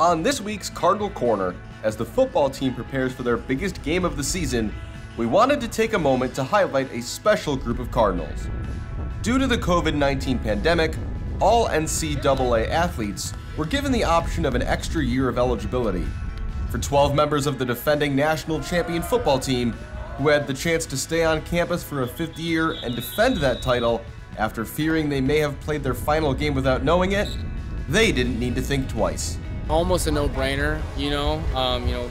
On this week's Cardinal Corner, as the football team prepares for their biggest game of the season, we wanted to take a moment to highlight a special group of Cardinals. Due to the COVID 19 pandemic, all NCAA athletes were given the option of an extra year of eligibility. For 12 members of the defending national champion football team, who had the chance to stay on campus for a fifth year and defend that title after fearing they may have played their final game without knowing it, they didn't need to think twice almost a no-brainer. You know, um, you know,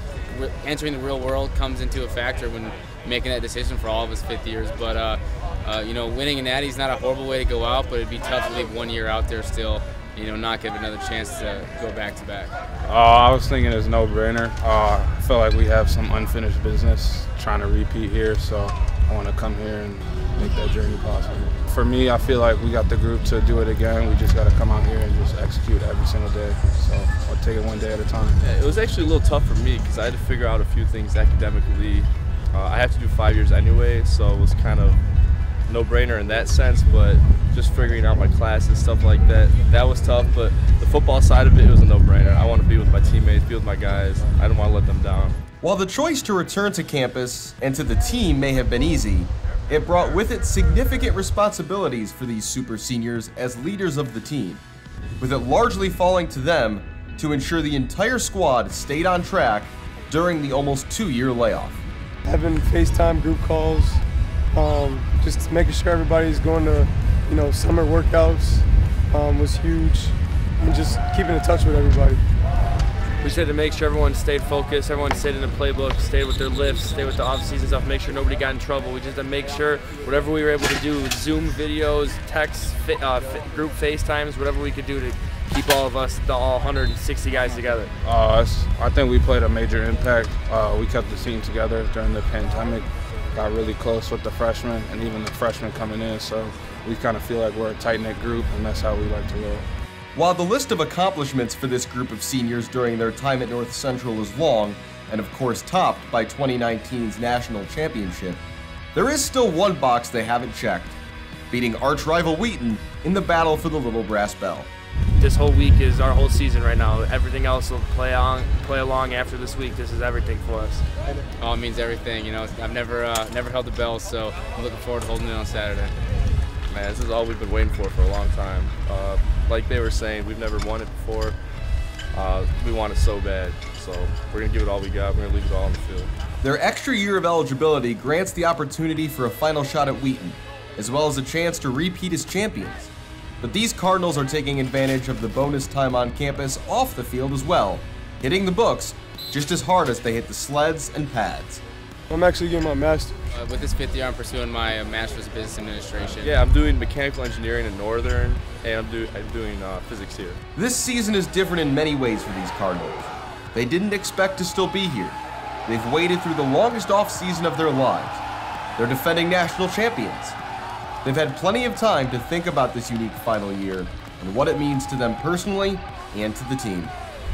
entering the real world comes into a factor when making that decision for all of us fifth years. But uh, uh, you know, winning a natty is not a horrible way to go out, but it'd be tough to leave one year out there still. You know, not give another chance to go back to back. Uh, I was thinking it's no-brainer. Uh, I feel like we have some unfinished business trying to repeat here, so I want to come here and make that journey possible. For me, I feel like we got the group to do it again. We just got to come out here and just execute every single day. So take it one day at a time. Yeah, it was actually a little tough for me because I had to figure out a few things academically. Uh, I have to do five years anyway, so it was kind of no-brainer in that sense. But just figuring out my classes, and stuff like that, that was tough. But the football side of it, it was a no-brainer. I want to be with my teammates, be with my guys. I don't want to let them down. While the choice to return to campus and to the team may have been easy, it brought with it significant responsibilities for these super seniors as leaders of the team, with it largely falling to them to ensure the entire squad stayed on track during the almost two-year layoff. Having FaceTime group calls, um, just making sure everybody's going to, you know, summer workouts um, was huge, and just keeping in touch with everybody we just had to make sure everyone stayed focused, everyone stayed in the playbook, stayed with their lifts, stayed with the off-season stuff, make sure nobody got in trouble. We just had to make sure whatever we were able to do, Zoom videos, text, uh, group FaceTimes, whatever we could do to keep all of us, the all 160 guys together. Uh, I think we played a major impact. Uh, we kept the team together during the pandemic, got really close with the freshmen and even the freshmen coming in, so we kind of feel like we're a tight-knit group, and that's how we like to roll. While the list of accomplishments for this group of seniors during their time at North Central is long, and of course topped by 2019's national championship, there is still one box they haven't checked beating arch rival Wheaton in the battle for the Little Brass Bell. This whole week is our whole season right now. Everything else will play on, play along after this week. This is everything for us. Oh, it means everything. You know, I've never uh, never held the bell, so I'm looking forward to holding it on Saturday. Man, this is all we've been waiting for for a long time. Uh, like they were saying, we've never won it before. Uh, we want it so bad, so we're gonna give it all we got. We're gonna leave it all on the field. Their extra year of eligibility grants the opportunity for a final shot at Wheaton, as well as a chance to repeat as champions. But these Cardinals are taking advantage of the bonus time on campus off the field as well, hitting the books just as hard as they hit the sleds and pads. I'm actually getting my master's. Uh, with this fifth year, I'm pursuing my uh, master's of business administration. Yeah, I'm doing mechanical engineering in Northern, and I'm, do, I'm doing uh, physics here. This season is different in many ways for these Cardinals. They didn't expect to still be here. They've waited through the longest off season of their lives. They're defending national champions. They've had plenty of time to think about this unique final year and what it means to them personally and to the team.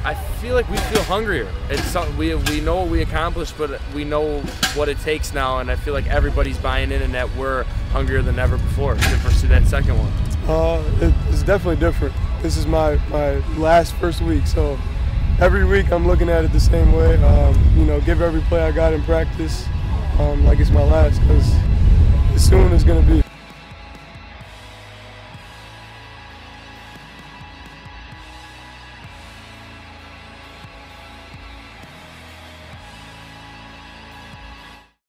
I feel like we feel hungrier. It's something we we know what we accomplished, but we know what it takes now, and I feel like everybody's buying in, and that we're hungrier than ever before to pursue that second one. Uh, it, it's definitely different. This is my my last first week, so every week I'm looking at it the same way. Um, you know, give every play I got in practice um, like it's my last, because soon it's gonna be.